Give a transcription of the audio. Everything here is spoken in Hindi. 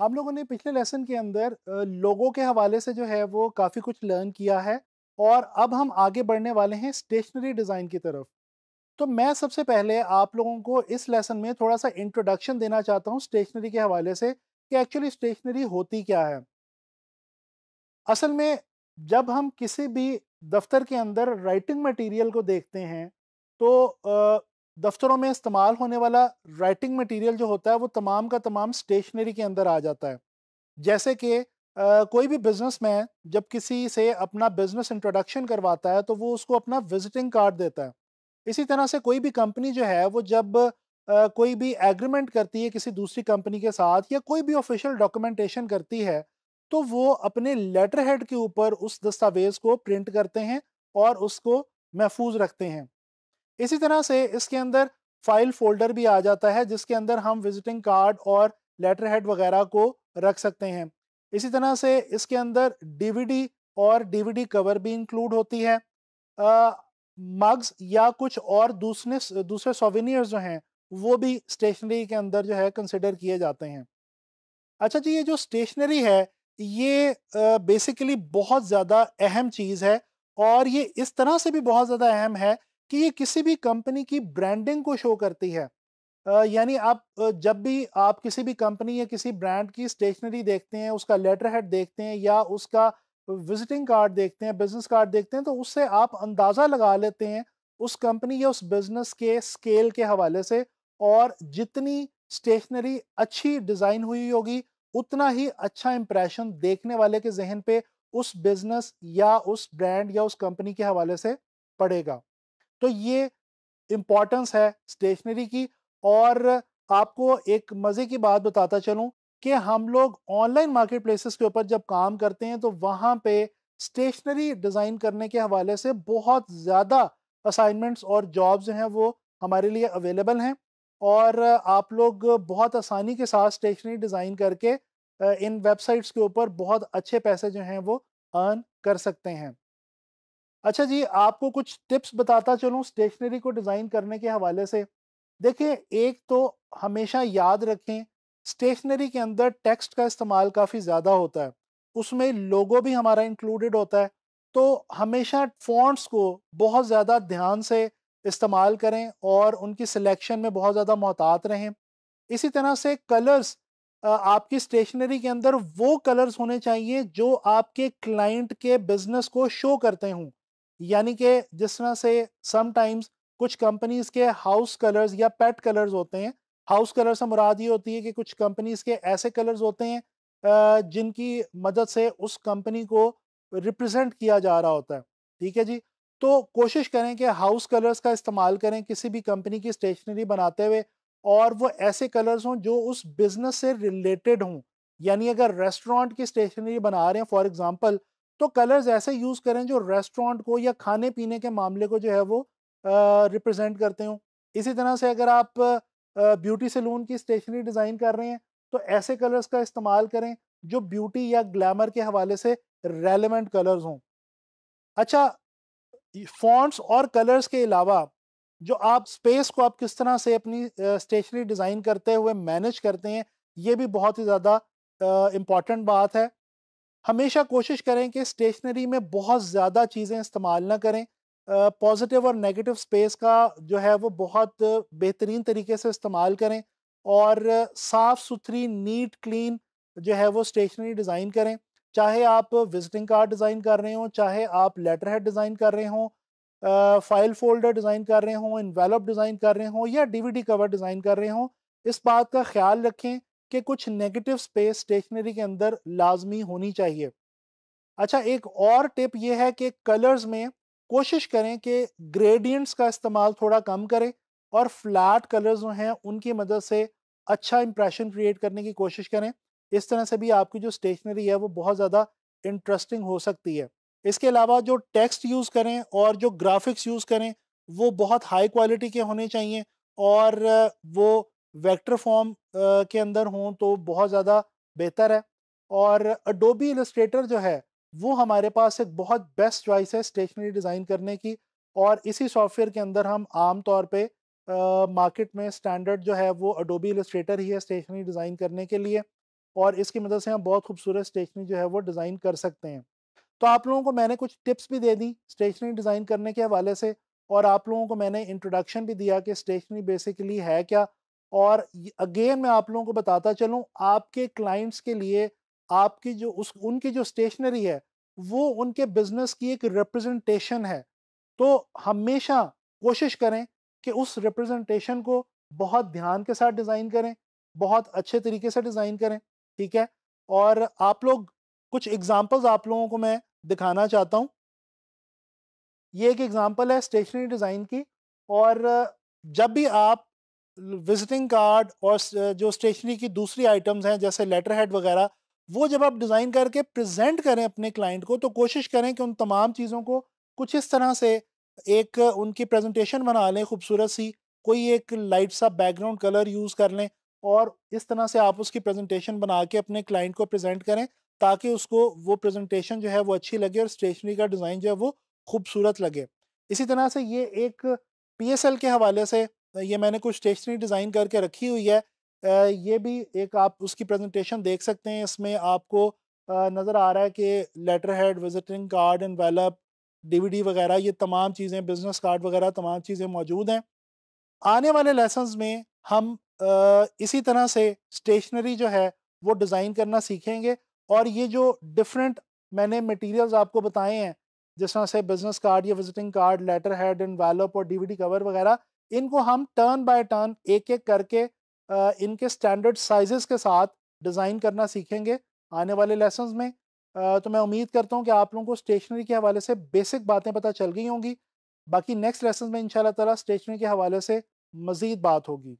हम लोगों ने पिछले लेसन के अंदर लोगों के हवाले से जो है वो काफ़ी कुछ लर्न किया है और अब हम आगे बढ़ने वाले हैं स्टेशनरी डिज़ाइन की तरफ़। तो मैं सबसे पहले आप लोगों को इस लेसन में थोड़ा सा इंट्रोडक्शन देना चाहता हूँ स्टेशनरी के हवाले से कि एक्चुअली स्टेशनरी होती क्या है। असल में जब हम किसी भी दफ्तर के अंदर राइटिंग मटेरियल को देखते हैं तो दफ्तरों में इस्तेमाल होने वाला राइटिंग मटेरियल जो होता है वो तमाम का तमाम स्टेशनरी के अंदर आ जाता है। जैसे कि कोई भी बिजनेसमैन जब किसी से अपना बिज़नेस इंट्रोडक्शन करवाता है तो वो उसको अपना विजिटिंग कार्ड देता है। इसी तरह से कोई भी कंपनी जो है वो जब आ, कोई भी एग्रीमेंट करती है किसी दूसरी कंपनी के साथ या कोई भी ऑफिशियल डॉक्यूमेंटेशन करती है तो वो अपने लेटर हेड के ऊपर उस दस्तावेज़ को प्रिंट करते हैं और उसको महफूज रखते हैं। इसी तरह से इसके अंदर फ़ाइल फोल्डर भी आ जाता है, जिसके अंदर हम विजिटिंग कार्ड और लेटर हेड वगैरह को रख सकते हैं। इसी तरह से इसके अंदर डीवीडी और डीवीडी कवर भी इंक्लूड होती है। मग्स या कुछ और दूसरे दूसरे सोविनियर्स जो हैं, वो भी स्टेशनरी के अंदर जो है कंसिडर किए जाते हैं। अच्छा जी, ये जो स्टेशनरी है, ये बेसिकली बहुत ज़्यादा अहम चीज़ है और ये इस तरह से भी बहुत ज़्यादा अहम है कि ये किसी भी कंपनी की ब्रांडिंग को शो करती है। यानी आप जब भी आप किसी भी कंपनी या किसी ब्रांड की स्टेशनरी देखते हैं, उसका लेटर हेड देखते हैं या उसका विजिटिंग कार्ड देखते हैं, बिज़नेस कार्ड देखते हैं तो उससे आप अंदाज़ा लगा लेते हैं उस कंपनी या उस बिज़नेस के स्केल के हवाले से और जितनी स्टेशनरी अच्छी डिज़ाइन हुई होगी, उतना ही अच्छा इंप्रेशन देखने वाले के जहन पे उस बिज़नेस या उस ब्रांड या उस कंपनी के हवाले से पड़ेगा। तो ये इम्पॉर्टेंस है स्टेशनरी की और आपको एक मज़े की बात बताता चलूँ कि हम लोग ऑनलाइन मार्केट प्लेसेस के ऊपर जब काम करते हैं तो वहाँ पे स्टेशनरी डिज़ाइन करने के हवाले से बहुत ज़्यादा असाइनमेंट्स और जॉब्स जो हैं, वो हमारे लिए अवेलेबल हैं और आप लोग बहुत आसानी के साथ स्टेशनरी डिज़ाइन करके इन वेबसाइट्स के ऊपर बहुत अच्छे पैसे जो हैं, वो अर्न कर सकते हैं। अच्छा जी, आपको कुछ टिप्स बताता चलूँ स्टेशनरी को डिज़ाइन करने के हवाले से? देखिए, एक तो हमेशा याद रखें, स्टेशनरी के अंदर टेक्स्ट का इस्तेमाल काफ़ी ज़्यादा होता है। उसमें लोगो भी हमारा इंक्लूडेड होता है। तो हमेशा फ़ॉन्ट्स को बहुत ज़्यादा ध्यान से इस्तेमाल करें और उनकी सिलेक्शन में बहुत ज़्यादा मोहतात रहें। इसी तरह से कलर्स आपकी स्टेशनरी के अंदर वो कलर्स होने चाहिए जो आपके क्लाइंट के बिज़नेस को शो करते हों। यानी कि जिस तरह से समटाइम्स कुछ कंपनीज़ के हाउस कलर्स या पेट कलर्स होते हैं हाउस कलर से मुराद ये होती है कि कुछ कंपनीज़ के ऐसे कलर्स होते हैं जिनकी मदद से उस कंपनी को रिप्रेजेंट किया जा रहा होता है। ठीक है जी? तो कोशिश करें कि हाउस कलर्स का इस्तेमाल करें किसी भी कंपनी की स्टेशनरी बनाते हुए और वो ऐसे कलर्स हों जो उस बिज़नेस से रिलेटेड हों। यानी अगर रेस्टोरेंट की स्टेशनरी बना रहे हैं फॉर एग्जांपल तो कलर्स ऐसे यूज़ करें जो रेस्टोरेंट को या खाने पीने के मामले को जो है वो रिप्रेजेंट करते हो। इसी तरह से अगर आप ब्यूटी सैलून की स्टेशनरी डिज़ाइन कर रहे हैं तो ऐसे कलर्स का इस्तेमाल करें जो ब्यूटी या ग्लैमर के हवाले से रेलिवेंट कलर्स हों। अच्छा फॉन्ट्स और कलर्स के अलावा जो आप स्पेस को आप किस तरह से अपनी स्टेशनरी डिज़ाइन करते हुए मैनेज करते हैं, ये भी बहुत ही ज़्यादा इंपॉर्टेंट बात है। हमेशा कोशिश करें कि स्टेशनरी में बहुत ज़्यादा चीज़ें इस्तेमाल ना करें। पॉजिटिव और नेगेटिव स्पेस का जो है वो बहुत बेहतरीन तरीके से इस्तेमाल करें और साफ़ सुथरी नीट क्लीन जो है वो स्टेशनरी डिज़ाइन करें। चाहे आप विजिटिंग कार्ड डिज़ाइन कर रहे हों, चाहे आप लेटर हेड डिज़ाइन कर रहे हों फ़ाइल फोल्डर डिज़ाइन कर रहे हों इन्वेलप डिज़ाइन कर रहे हों या डीवीडी कवर डिज़ाइन कर रहे हों, इस बात का ख्याल रखें कि कुछ नेगेटिव स्पेस स्टेशनरी के अंदर लाजमी होनी चाहिए। अच्छा एक और टिप ये है कि कलर्स में कोशिश करें कि ग्रेडियंट्स का इस्तेमाल थोड़ा कम करें और फ्लैट कलर्स जो हैं, उनकी मदद से अच्छा इंप्रेशन क्रिएट करने की कोशिश करें। इस तरह से भी आपकी जो स्टेशनरी है, वो बहुत ज़्यादा इंटरेस्टिंग हो सकती है। इसके अलावा जो टेक्स्ट यूज़ करें और जो ग्राफिक्स यूज़ करें, वो बहुत हाई क्वालिटी के होने चाहिए और वो वेक्टर फॉर्म के अंदर हों तो बहुत ज़्यादा बेहतर है। और अडोबी इलस्ट्रेटर जो है, वो हमारे पास एक बहुत बेस्ट चॉइस है स्टेशनरी डिज़ाइन करने की। और इसी सॉफ्टवेयर के अंदर हम आम तौर पे मार्केट में स्टैंडर्ड जो है, वो अडोबी इलस्ट्रेटर ही है स्टेशनरी डिज़ाइन करने के लिए। और इसकी मदद से हम बहुत खूबसूरत स्टेशनरी जो है, वो डिज़ाइन कर सकते हैं। तो आप लोगों को मैंने कुछ टिप्स भी दे दी स्टेशनरी डिज़ाइन करने के हवाले से। और आप लोगों को मैंने इंट्रोडक्शन भी दिया कि स्टेशनरी बेसिकली है क्या? और अगेन मैं आप लोगों को बताता चलूँ, आपके क्लाइंट्स के लिए आपकी जो उस, उनकी जो स्टेशनरी है, वो उनके बिज़नेस की एक रिप्रेजेंटेशन है। तो हमेशा कोशिश करें कि उस रिप्रेजेंटेशन को बहुत ध्यान के साथ डिज़ाइन करें, बहुत अच्छे तरीके से डिज़ाइन करें, ठीक है? और आप लोग कुछ एग्जांपल्स आप लोगों को मैं दिखाना चाहता हूँ। ये एक एग्जांपल है स्टेशनरी डिज़ाइन की और जब भी आप विजिटिंग कार्ड और जो स्टेशनरी की दूसरी आइटम्स हैं, जैसे लेटर हेड वगैरह, वो जब आप डिज़ाइन करके प्रेजेंट करें अपने क्लाइंट को तो कोशिश करें कि उन तमाम चीज़ों को कुछ इस तरह से एक उनकी प्रेजेंटेशन बना लें खूबसूरत सी, कोई एक लाइट सा बैकग्राउंड कलर यूज़ कर लें और इस तरह से आप उसकी प्रेजेंटेशन बना के अपने क्लाइंट को प्रेजेंट करें, ताकि उसको वो प्रेजेंटेशन जो है वो अच्छी लगे और स्टेशनरी का डिज़ाइन जो है वो खूबसूरत लगे। इसी तरह से ये एक पीएसएल के हवाले से ये मैंने कुछ स्टेशनरी डिज़ाइन करके रखी हुई है। ये भी एक आप उसकी प्रेजेंटेशन देख सकते हैं। इसमें आपको नज़र आ रहा है कि letterhead visiting card and envelope DVD वगैरह, ये तमाम चीज़ें बिज़नेस कार्ड वगैरह तमाम चीज़ें मौजूद हैं। आने वाले लेसन्स में हम इसी तरह से स्टेशनरी जो है, वो डिज़ाइन करना सीखेंगे और ये जो डिफरेंट मैंने मटेरियल्स आपको बताए हैं, जिस तरह से बिज़नेस कार्ड या visiting card letterhead envelope और डीवीडी कवर वगैरह इनको हम टर्न बाय टर्न एक एक करके इनके स्टैंडर्ड साइजेस के साथ डिज़ाइन करना सीखेंगे आने वाले लेसन में। तो मैं उम्मीद करता हूँ कि आप लोगों को स्टेशनरी के हवाले से बेसिक बातें पता चल गई होंगी। बाकी नेक्स्ट लेसन में इन ताला स्टेशनरी के हवाले से मज़ीद बात होगी।